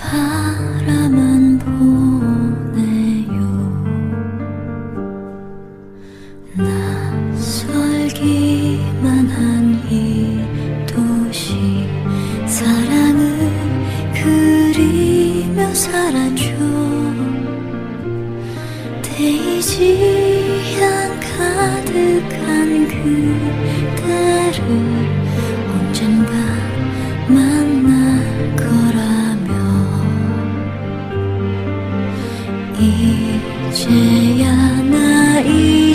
바라만 보네요. 낯설기만 한 이 도시. 사랑을 그리며 살아줘. 데이지 향 가득한 그대를 이제야 나이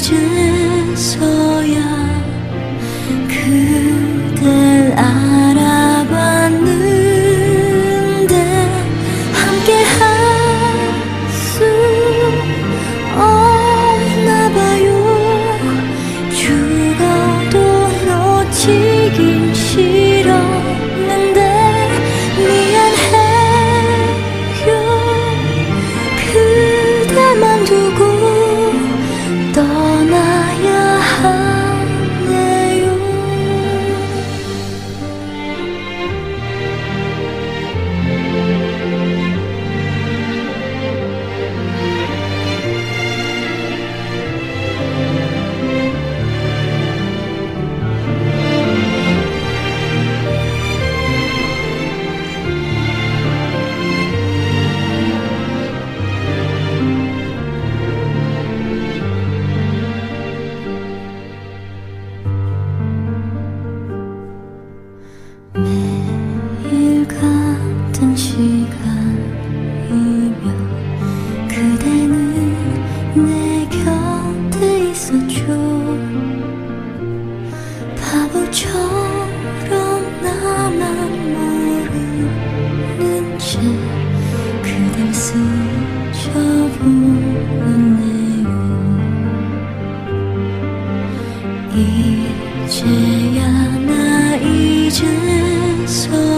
매일 같은 시간이면 그대는 내 곁에 있었죠. 바보처럼 나만 모르는 채 그댈 스쳐보았네요 이제야 나 이제 So